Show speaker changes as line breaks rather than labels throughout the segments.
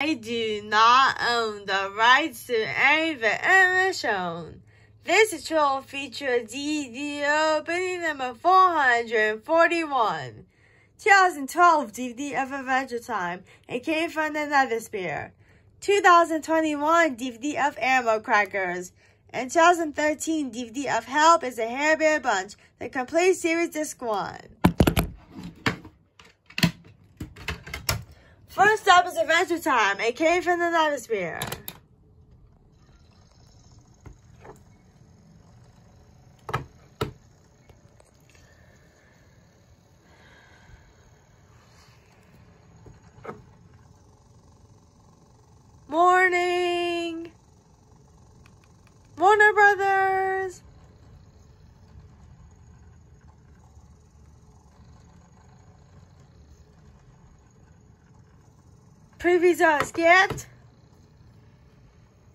I do not own the rights to any of the images shown. This troll features DVD opening number 441. 2012 DVD of Adventure Time. It came from the Nightosphere. 2021 DVD of Animal Crackers. And 2013 DVD of Help is a Hair Bear Bunch, the complete series disc 1. First up is Adventure Time. It came from the Nightosphere. Morning! Previews are skipped.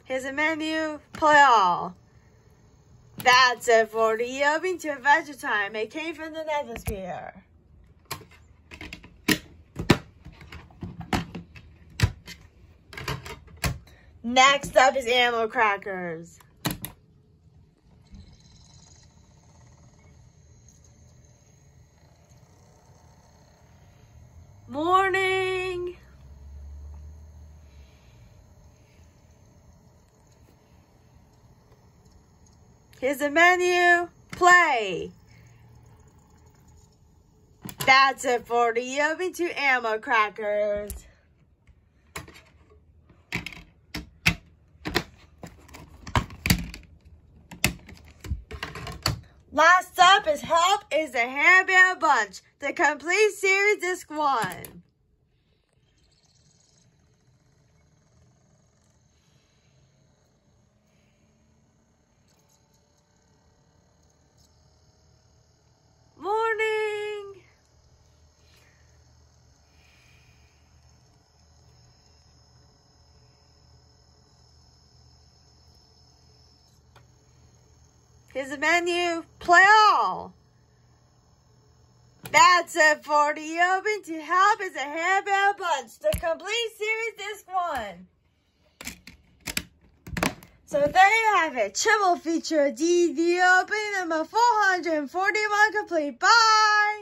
Here's a menu. Play all. That's it for the open to Adventure Time. It came from the Nightosphere. Next up is Animal Crackers. Morning. Here's the menu. Play. That's it for the oven two Animal Crackers. Last up is Help is the Hair Bear Bunch, the complete series disc one. Morning. Here's the menu. Play all. That's it for the open to help is a Hair Bear Bunch, the complete series disc one. So there you have it. Triple feature DVD opening number 441 complete. Bye!